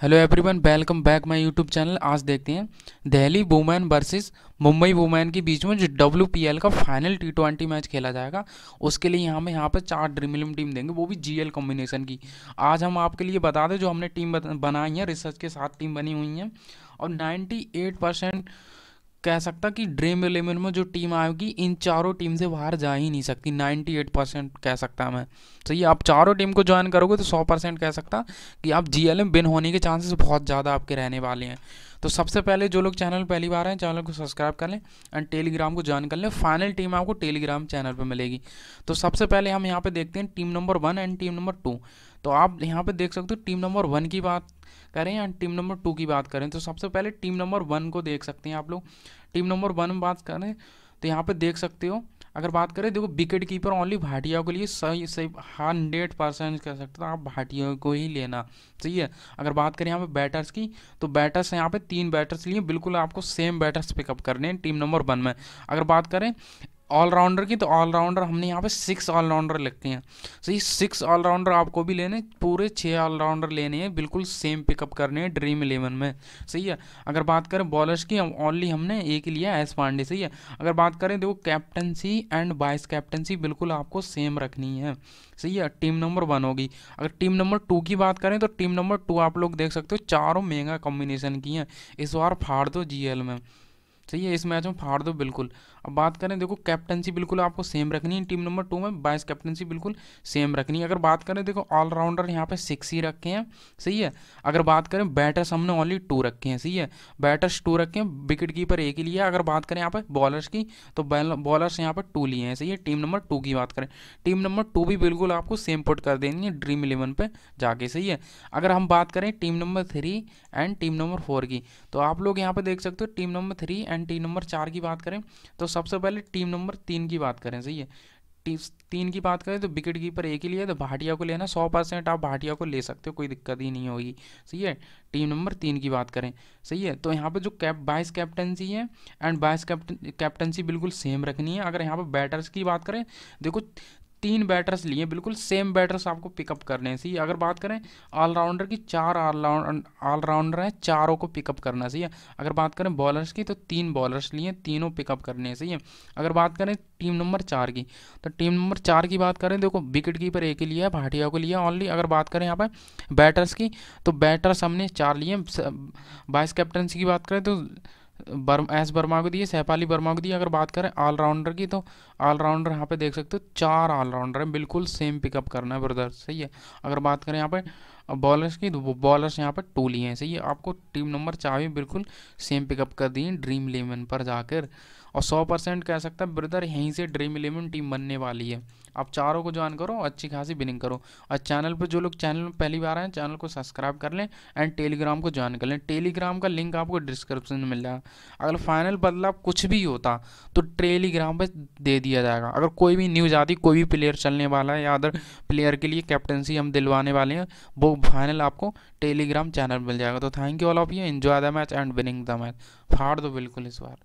Hello everyone welcome back my YouTube channel आज देखते हैं Delhi women versus Mumbai women के बीच में जो डब्ल्यूपीएल का फाइनल टी ट्वेंटी मैच खेला जाएगा। उसके लिए हमें यहाँ पर चार ड्रीम इलेवन टीम देंगे, वो भी जीएल कॉम्बिनेशन की। आज हम आपके लिए बता दें, जो हमने टीम बनाई है रिसर्च के साथ टीम बनी हुई हैं, और नाइन्टी परसेंट कह सकता कि ड्रीम इलेवन में जो टीम आएगी, इन चारों टीम से बाहर जा ही नहीं सकती। 98 परसेंट कह सकता मैं। सही, आप चारों टीम को ज्वाइन करोगे तो 100 परसेंट कह सकता कि आप जी एल बिन होने के चांसेस बहुत ज़्यादा आपके रहने वाले हैं। तो सबसे पहले जो लोग चैनल पहली बार हैं चैनल को सब्सक्राइब कर लें एंड टेलीग्राम को ज्वाइन कर लें। फाइनल टीम आपको टेलीग्राम चैनल पर मिलेगी। तो सबसे पहले हम यहाँ पर देखते हैं team number one and team number two तो आप यहाँ पर देख सकते हो टीम नंबर वन की बात करें या टीम नंबर टू की बात करें तो सबसे पहले टीम नंबर वन को देख सकते हैं आप लोग। टीम नंबर वन में बात करें तो यहाँ पे देख सकते हो, अगर बात करें, देखो विकेट कीपर ओनली भाटिया के लिए सही सही, हंड्रेड परसेंट कह सकते हो आप भाटिया को ही लेना सही है। अगर बात करें यहाँ पे बैटर्स की तो बैटर्स यहाँ पे तीन बैटर्स लिए, बिल्कुल आपको सेम बैटर्स पिकअप करने हैं टीम नंबर वन में। अगर बात करें ऑलराउंडर की तो ऑलराउंडर हमने यहाँ पे सिक्स ऑलराउंडर लिखते हैं। सही सिक्स ऑलराउंडर आपको भी लेने, पूरे छः ऑलराउंडर लेने हैं, बिल्कुल सेम पिकअप करने हैं ड्रीम इलेवन में। सही है? अगर बात करें बॉलर्स की ओनली हमने एक ही लिया एस पांडे सही है? अगर बात करें, देखो कैप्टनसी एंड वाइस कैप्टनसी बिल्कुल आपको सेम रखनी है। सही है? टीम नंबर वन होगी। अगर टीम नंबर टू की बात करें तो टीम नंबर टू आप लोग देख सकते हो, चारों महँगा कॉम्बिनेशन की हैं। इस बार फाड़ दो जीएल में। सही है? इस मैच में फाड़ दो बिल्कुल। अब बात करें, देखो कैप्टनसी बिल्कुल आपको सेम रखनी है टीम नंबर टू में बाईस कैप्टनसी बिल्कुल सेम रखनी है। अगर बात करें, देखो ऑलराउंडर यहाँ पे सिक्स ही रखे हैं, सही है? अगर बात करें बैटर्स हमने ओनली टू रखे हैं, सही है? बैटर्स टू रखे हैं विकेट कीपर एक ही लिया अगर बात करें यहाँ पे बॉलर्स की तो बॉलर्स यहाँ पर टू लिए हैं, सही है? टीम नंबर टू की बात करें टीम नंबर टू भी बिल्कुल आपको सेम पुट कर देनी है ड्रीम इलेवन पर जाके, सही है? अगर हम बात करें team number three and team number four की तो आप लोग यहाँ पर देख सकते हो team number three and team number चार की बात करें तो सबसे पहले टीम नंबर तीन की बात करें, सही है? तीन की बात करें तो विकेट कीपर एक ही लिया तो भाटिया को लेना, सौ परसेंट आप भाटिया को ले सकते हो, कोई दिक्कत ही नहीं होगी, सही है? टीम नंबर तीन की बात करें, सही है? तो यहाँ पर जो कैप बाइस कैप्टनसी है एंड बाइस कैप्टन कैप्टनसी बिल्कुल सेम रखनी है, अगर यहाँ पर बैटर्स की बात करें, देखो तीन बैटर्स लिए, बिल्कुल सेम बैटर्स आपको पिकअप करने हैं। सही, अगर बात करें ऑलराउंडर की चार ऑलराउंडर हैं, चारों को पिकअप करना, सही है। अगर बात करें बॉलर्स की तो तीन बॉलर्स लिए, तीनों पिकअप करने हैं, सही है। अगर बात करें टीम नंबर चार की तो टीम नंबर चार की बात करें, देखो विकेट कीपर एक ही लिया है, भाटिया को लिया ऑनली अगर बात करें यहाँ पर बैटर्स की तो बैटर्स हमने चार लिए वाइस कैप्टनसी की बात करें तो बर्म, एस वर्मा को दिए सहपाली वर्मा को दिए अगर बात करें ऑलराउंडर की तो ऑलराउंडर यहाँ पे देख सकते हो, चार ऑलराउंडर हैं। बिल्कुल सेम पिकअप करना है ब्रदर सही है? अगर बात करें यहाँ पे बॉलर्स की तो बॉलर्स यहाँ पर टू लिए हैं, सही है? आपको टीम नंबर चार भी बिल्कुल सेम पिकअप कर दिए ड्रीम इलेवन पर जाकर। और सौ परसेंट कह सकता है ब्रदर यहीं से ड्रीम इलेवन टीम बनने वाली है। आप चारों को ज्वाइन करो, अच्छी खासी बिनिंग करो। और चैनल पर जो लोग चैनल में पहली बार आए चैनल को सब्सक्राइब कर लें एंड टेलीग्राम को ज्वाइन कर लें। टेलीग्राम का लिंक आपको डिस्क्रिप्शन में मिल जाएगा। अगर फाइनल बदलाव कुछ भी होता तो टेलीग्राम पर दे दिया जाएगा। अगर कोई भी न्यूज़ आती, कोई भी प्लेयर चलने वाला है, या अदर प्लेयर के लिए कैप्टनसी हम दिलवाने वाले हैं, वो फाइनल आपको टेलीग्राम चैनल मिल जाएगा। तो thank you all of you enjoy the match and winning the match फाड़ दो बिल्कुल इस बार।